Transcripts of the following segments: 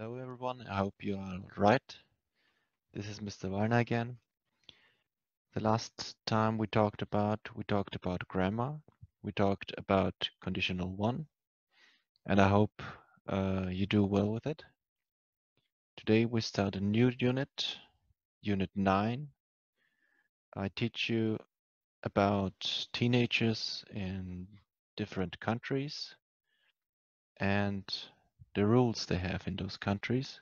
Hello everyone, I hope you are right. This is Mr. Wallner again. The last time we talked about, we talked about grammar, we talked about conditional one, and I hope uh, you do well with it. Today we start a new unit, unit 9. I teach you about teenagers in different countries and the rules they have in those countries.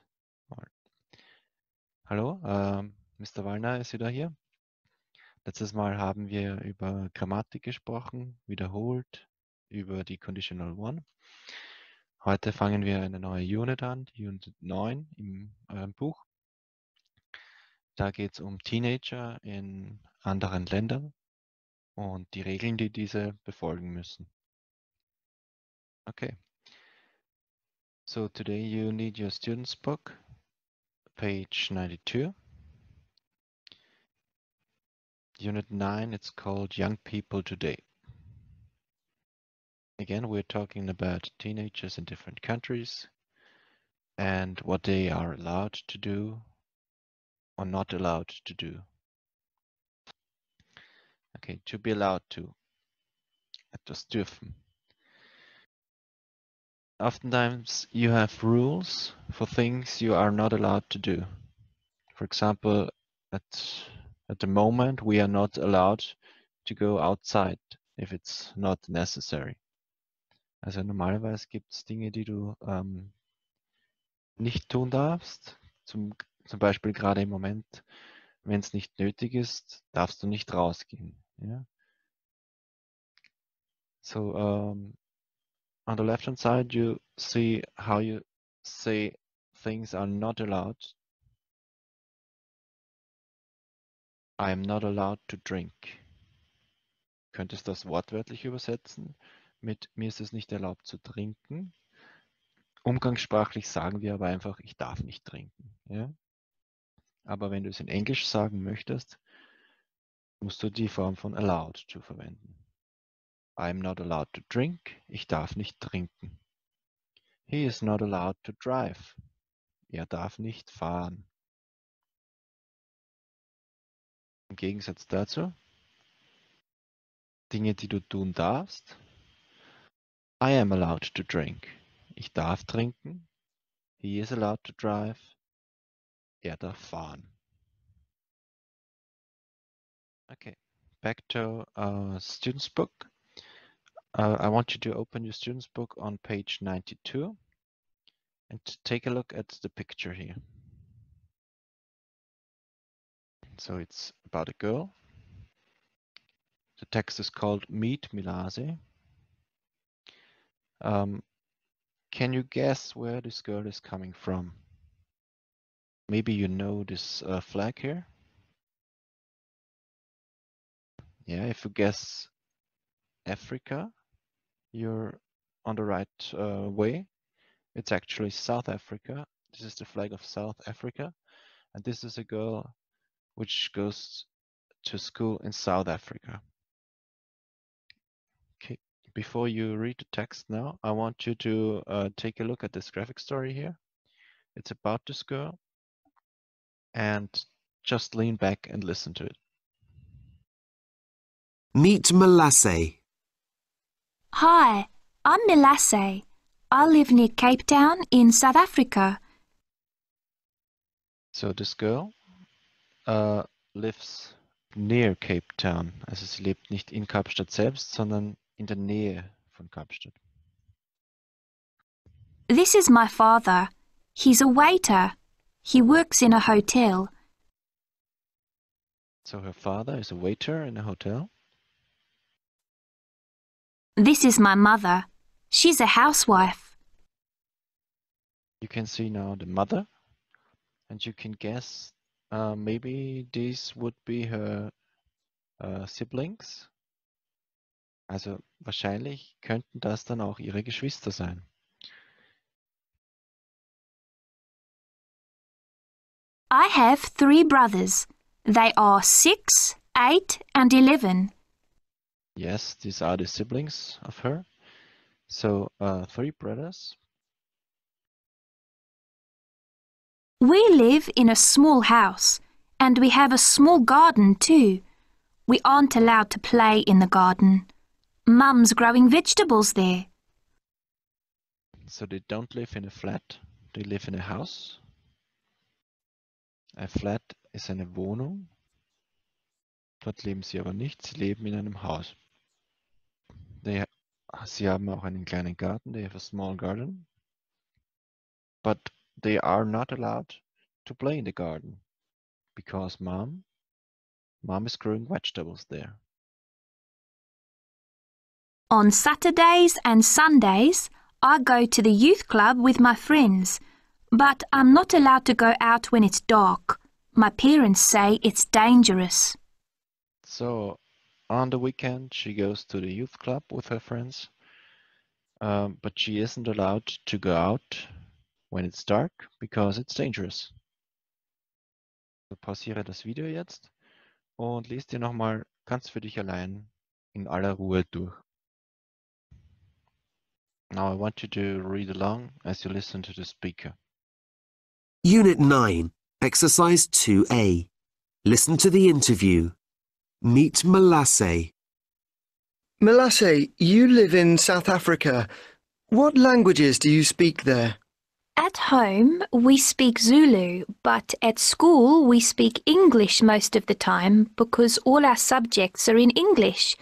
Hallo, ähm, Mr. Wallner ist wieder hier. Letztes Mal haben wir über Grammatik gesprochen, wiederholt, über die Conditional One. Heute fangen wir eine neue Unit an, die Unit 9 im äh, Buch. Da geht es um Teenager in anderen Ländern und die Regeln, die diese befolgen müssen. Okay. So today you need your student's book, page 92. Unit 9, it's called Young People Today. Again, we're talking about teenagers in different countries and what they are allowed to do or not allowed to do. Okay, to be allowed to. Etwas dürfen. Oftentimes you have rules for things you are not allowed to do. For example, at, at the moment we are not allowed to go outside if it's not necessary. Also normalerweise gibt es Dinge, die du ähm, nicht tun darfst. Zum, zum Beispiel gerade im Moment, wenn es nicht nötig ist, darfst du nicht rausgehen. Ja? So um, on the left hand side, you see how you say things are not allowed. I am not allowed to drink. Könntest das wortwörtlich übersetzen mit mir ist es nicht erlaubt zu trinken. Umgangssprachlich sagen wir aber einfach, ich darf nicht trinken. Ja? Aber wenn du es in Englisch sagen möchtest, musst du die Form von allowed zu verwenden. I'm not allowed to drink. Ich darf nicht trinken. He is not allowed to drive. Er darf nicht fahren. Im Gegensatz dazu, Dinge, die du tun darfst. I am allowed to drink. Ich darf trinken. He is allowed to drive. Er darf fahren. Okay, back to our student's book. Uh, I want you to open your student's book on page 92 and take a look at the picture here. So it's about a girl. The text is called Meet Milase. Um, can you guess where this girl is coming from? Maybe you know this uh, flag here. Yeah, if you guess Africa, you're on the right uh, way. It's actually South Africa. This is the flag of South Africa. And this is a girl which goes to school in South Africa. Okay, before you read the text now, I want you to uh, take a look at this graphic story here. It's about this girl. And just lean back and listen to it. Meet Malasse. Hi, I'm Milasse. I live near Cape Town in South Africa. So this girl uh, lives near Cape Town. Also sie lebt nicht in Kapstadt selbst, sondern in der Nähe von Kapstadt. This is my father. He's a waiter. He works in a hotel. So her father is a waiter in a hotel. This is my mother. She's a housewife. You can see now the mother, and you can guess uh, maybe these would be her uh, siblings. Also wahrscheinlich könnten das dann auch ihre Geschwister sein. I have three brothers. They are six, eight, and eleven. Yes, these are the siblings of her. So uh, three brothers. We live in a small house and we have a small garden too. We aren't allowed to play in the garden. Mum's growing vegetables there. So they don't live in a flat, they live in a house. A flat ist eine Wohnung. Dort leben sie aber nicht, sie leben in einem Haus. They, ah, sie haben auch einen kleinen Garten, they have a small garden. But they are not allowed to play in the garden because mom, mom is growing vegetables there. On Saturdays and Sundays, I go to the youth club with my friends, but I'm not allowed to go out when it's dark. My parents say it's dangerous. So on the weekend, she goes to the youth club with her friends, um, but she isn't allowed to go out when it's dark because it's dangerous. Pausiere das Video jetzt und lese dir nochmal ganz für dich allein in aller Ruhe durch. Now I want you to read along as you listen to the speaker. Unit 9, Exercise 2A. Listen to the interview. Meet Malase. Malase, you live in South Africa. What languages do you speak there? At home, we speak Zulu, but at school, we speak English most of the time because all our subjects are in English.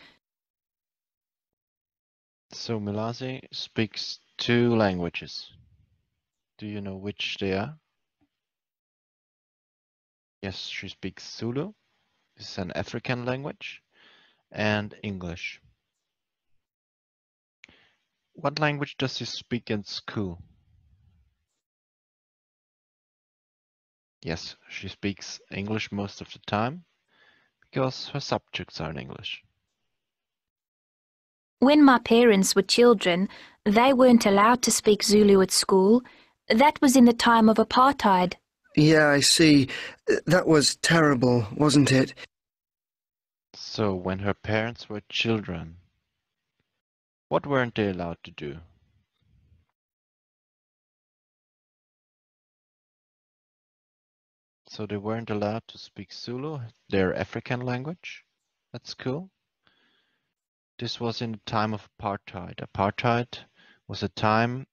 So Milasi speaks two languages. Do you know which they are? Yes, she speaks Zulu. Is an African language and English. What language does she speak in school? Yes, she speaks English most of the time because her subjects are in English. When my parents were children, they weren't allowed to speak Zulu at school. That was in the time of apartheid. Yeah, I see. That was terrible, wasn't it? So when her parents were children, what weren't they allowed to do? So they weren't allowed to speak Zulu, their African language at school. This was in the time of apartheid. Apartheid was a time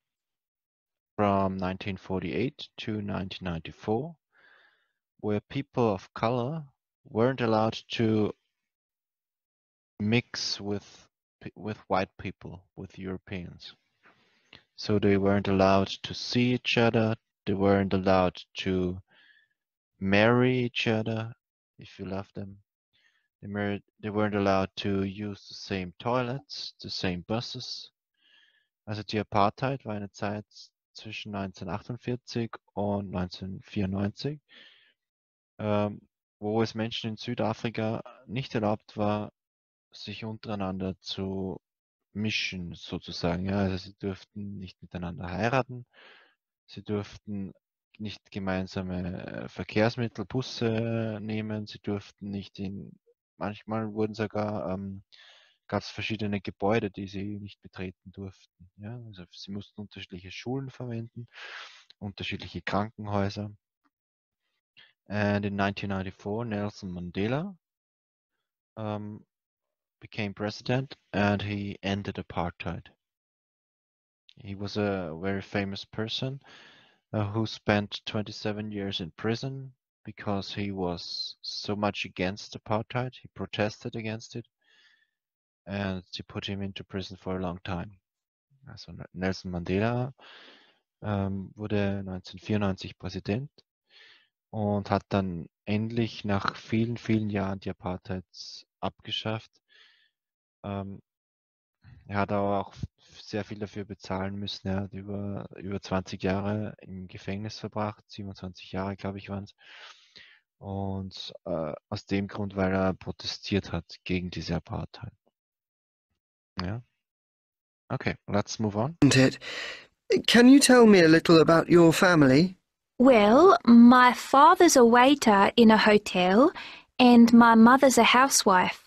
from 1948 to 1994 where people of color weren't allowed to mix with with white people, with Europeans. So they weren't allowed to see each other, they weren't allowed to marry each other if you love them. They, they weren't allowed to use the same toilets, the same buses. Also die Apartheid war eine Zeit zwischen 1948 und 1994, ähm, wo es Menschen in Südafrika nicht erlaubt war, sich untereinander zu mischen, sozusagen. Also sie durften nicht miteinander heiraten, sie durften nicht gemeinsame Verkehrsmittel, Busse nehmen, sie durften nicht in, manchmal wurden sogar, ähm, gab es verschiedene Gebäude, die sie nicht betreten durften. Ja, also sie mussten unterschiedliche Schulen verwenden, unterschiedliche Krankenhäuser. And in 1994, Nelson Mandela um, became president and he ended apartheid. He was a very famous person uh, who spent 27 years in prison because he was so much against apartheid. He protested against it and they put him into prison for a long time. Also Nelson Mandela ähm, wurde 1994 Präsident und hat dann endlich nach vielen, vielen Jahren die Apartheid abgeschafft. Ähm, er hat aber auch sehr viel dafür bezahlen müssen. Er hat über, über 20 Jahre im Gefängnis verbracht, 27 Jahre, glaube ich, waren es. Und äh, aus dem Grund, weil er protestiert hat gegen diese Apartheid. Ja. Okay, let's move on. Isn't it? Can you tell me a little about your family? Well, my father's a waiter in a hotel and my mother's a housewife.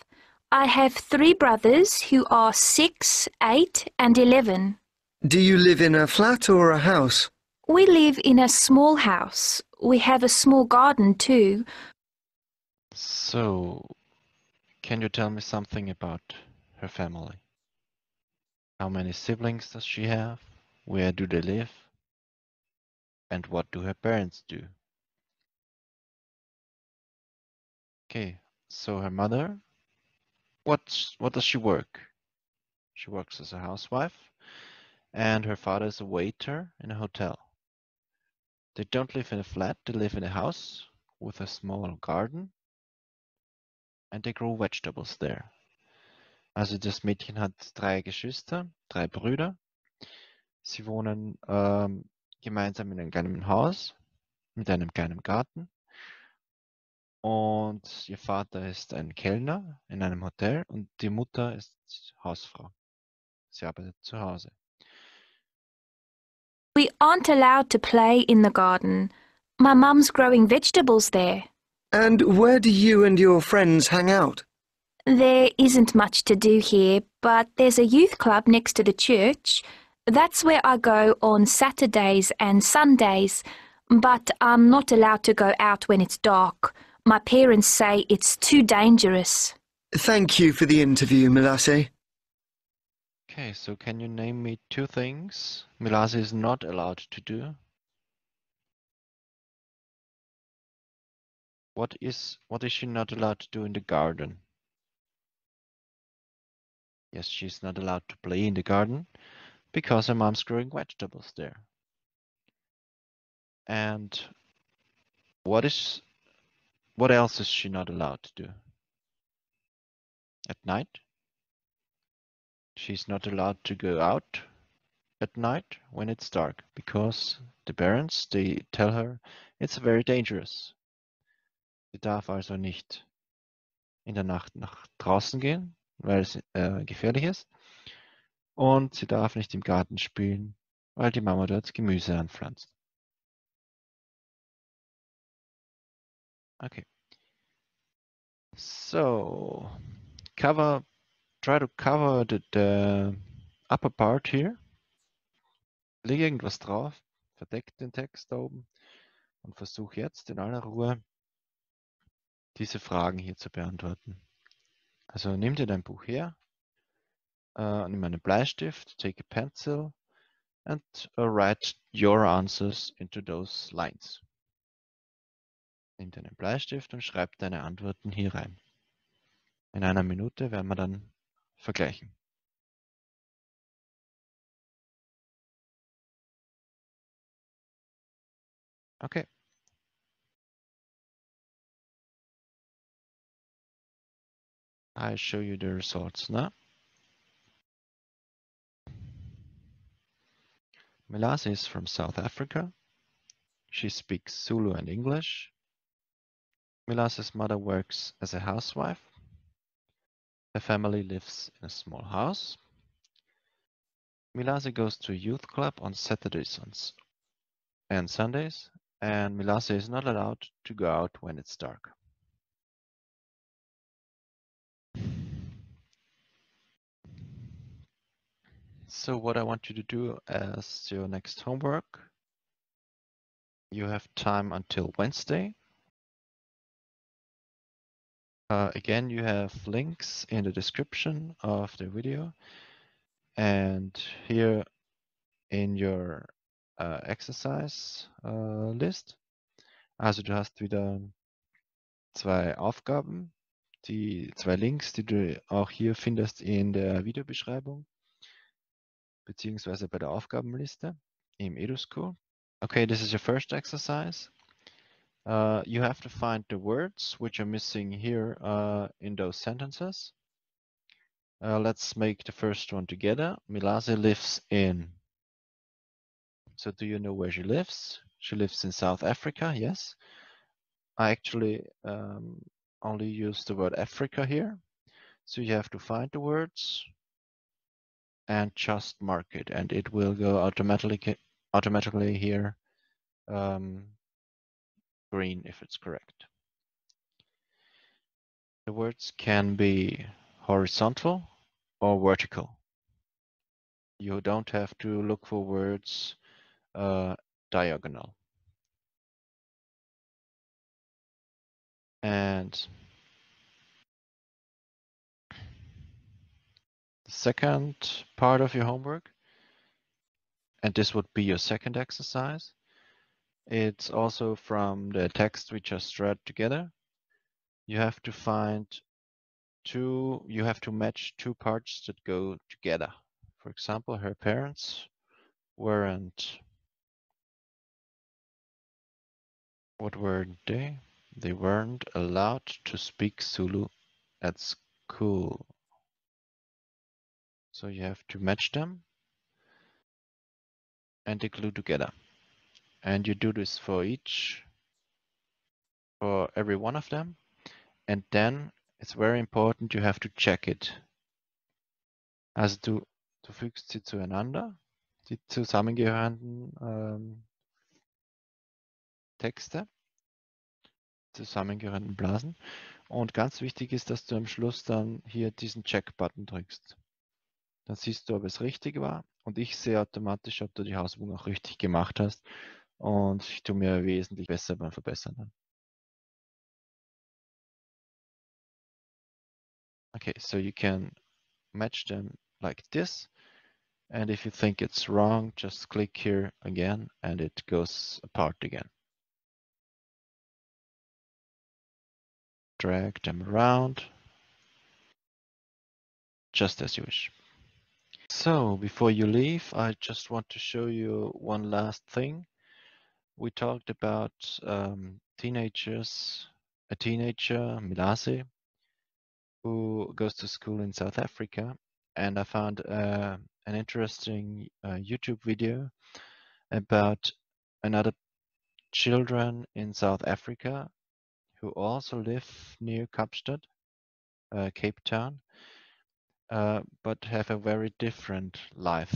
I have three brothers who are six, eight, and eleven. Do you live in a flat or a house? We live in a small house. We have a small garden too. So, can you tell me something about her family? How many siblings does she have? Where do they live? And what do her parents do? Okay, so her mother, what's, what does she work? She works as a housewife, and her father is a waiter in a hotel. They don't live in a flat, they live in a house with a small garden, and they grow vegetables there. Also das Mädchen hat drei Geschwister, drei Brüder. Sie wohnen ähm, gemeinsam in einem kleinen Haus mit einem kleinen Garten. Und ihr Vater ist ein Kellner in einem Hotel und die Mutter ist Hausfrau. Sie arbeitet zu Hause. We aren't allowed to play in the garden. My mum's growing vegetables there. And where do you and your friends hang out? There isn't much to do here, but there's a youth club next to the church. That's where I go on Saturdays and Sundays, but I'm not allowed to go out when it's dark. My parents say it's too dangerous. Thank you for the interview, Melasse. Okay, so can you name me two things Milase is not allowed to do? What is what is she not allowed to do in the garden? Yes, she's not allowed to play in the garden because her mom's growing vegetables there. And what is what else is she not allowed to do? At night? She's not allowed to go out at night when it's dark because the parents they tell her it's very dangerous. Sie darf also nicht in der Nacht nach draußen gehen, weil es äh, gefährlich ist. Und sie darf nicht im Garten spielen, weil die Mama dort Gemüse anpflanzt. Okay. So, cover, try to cover the, the upper part here. Leg irgendwas drauf, verdeck den Text da oben und versuch jetzt in aller Ruhe diese Fragen hier zu beantworten. Also nimm dir dein Buch her, uh, nimm einen Bleistift, take a pencil and uh, write your answers into those lines. Nimm deinen Bleistift und schreib deine Antworten hier rein. In einer Minute werden wir dann vergleichen. Okay. I show you the results now. Melase is from South Africa. She speaks Zulu and English. Milase's mother works as a housewife. Her family lives in a small house. Milase goes to a youth club on Saturdays and Sundays, and Milase is not allowed to go out when it's dark. So what I want you to do as your next homework, you have time until Wednesday. Uh, again, you have links in the description of the video and here in your uh, exercise uh, list. Also du hast wieder zwei Aufgaben, die zwei Links, die du auch hier findest in der Videobeschreibung beziehungsweise bei der Aufgabenliste im EduSchool. Okay, this is your first exercise. Uh, you have to find the words which are missing here uh, in those sentences. Uh, let's make the first one together. Milase lives in. So do you know where she lives? She lives in South Africa, yes. I actually um, only use the word Africa here. So you have to find the words and just mark it and it will go automatically automatically here um, green if it's correct. The words can be horizontal or vertical. You don't have to look for words uh, diagonal. And second part of your homework, and this would be your second exercise. It's also from the text we just read together. You have to find two, you have to match two parts that go together. For example, her parents weren't, what were they? They weren't allowed to speak Zulu at school. So you have to match them and they glue together. And you do this for each, for every one of them. And then it's very important, you have to check it. Also du, du fügst sie zueinander, die zusammengehörenden ähm, Texte, zusammengehörenden Blasen. Und ganz wichtig ist, dass du am Schluss dann hier diesen Check-Button drückst. Dann siehst du, ob es richtig war. Und ich sehe automatisch, ob du die Hausübung auch richtig gemacht hast. Und ich tue mir wesentlich besser beim Verbessern dann. Okay, so you can match them like this. And if you think it's wrong, just click here again and it goes apart again. Drag them around just as you wish. So before you leave, I just want to show you one last thing. We talked about um, teenagers, a teenager, Milase, who goes to school in South Africa. And I found uh, an interesting uh, YouTube video about another children in South Africa who also live near Kapstadt, uh, Cape Town, uh, but have a very different life.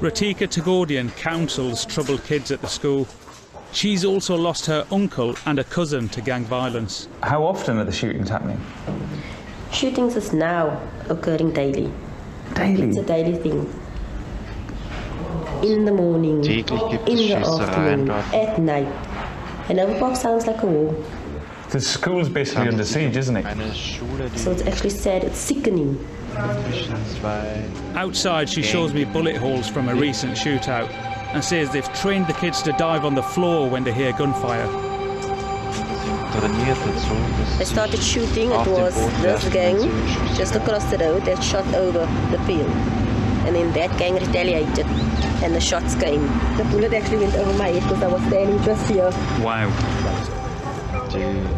Ratika Tagordian counsels troubled kids at the school. She's also lost her uncle and a cousin to gang violence. How often are the shootings happening? Shootings is now occurring daily. Daily. It's a daily thing. In the morning, in the afternoon, at night. Hanover Park sounds like a war. The school's basically under siege, isn't it? Eine Schule, So it's actually sad, it's sickening. Outside, she shows me bullet holes from a recent shootout and says they've trained the kids to dive on the floor when they hear gunfire. sind trainiert dazu, dass They started shooting, it was this gang wenn sie Schüsse just across the road that shot over the field. And then that gang retaliated and the shots came. The bullet actually went over my head because I was standing just here. Wow. Die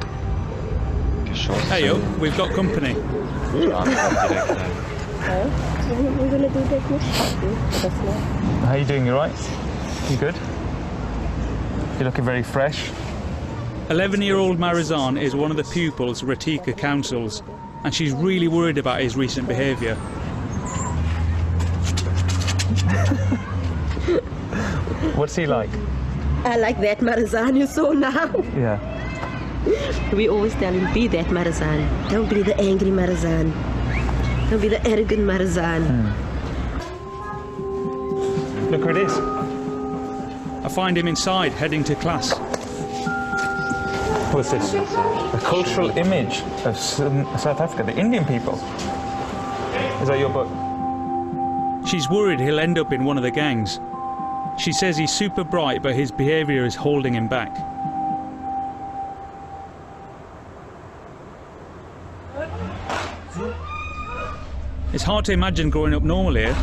Hey yo, we've got company. schlagen direkt ein. We're gonna do that next That's not. How you doing? You right? You good? You're looking very fresh. 11 year old Marizan is one of the pupils Ratika counsels, and she's really worried about his recent behaviour. What's he like? I like that Marazan you saw now. Yeah. We always tell him, be that Marazan. Don't be the angry Marazan. Don't be the arrogant Marazan. Hmm. Look who it is. I find him inside, heading to class. What's this? A cultural image of South Africa, the Indian people. Is that your book? She's worried he'll end up in one of the gangs. She says he's super bright, but his behaviour is holding him back. It's hard to imagine growing up normal here.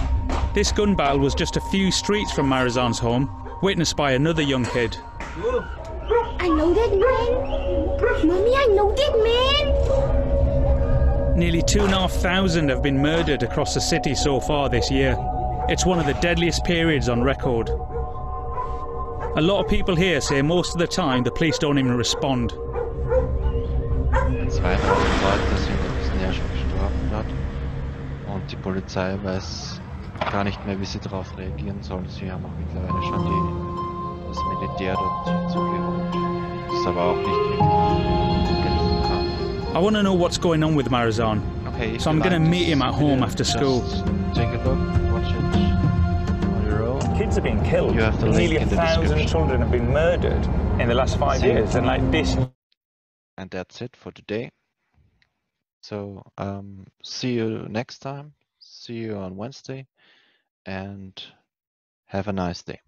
This gun battle was just a few streets from Marizan's home, witnessed by another young kid. I know that man. Mommy, I know that man. Nearly two and a half thousand have been murdered across the city so far this year. It's one of the deadliest periods on record. A lot of people here say most of the time the police don't even respond. 2000 Leute sind, sind ja schon gestorben dort. Und die Polizei weiß gar nicht mehr, wie sie darauf reagieren. Sie haben auch mittlerweile schon die, das Militär dort. Das aber auch nicht. I want to know what's going on with Marizan. Okay. So I'm gonna like meet him at home after school. Take a look, watch it on your own. Kids are being killed. You have the link Nearly a thousand children have been murdered in the last five See? years, and like this And that's it for today. So um, see you next time. See you on Wednesday, and have a nice day.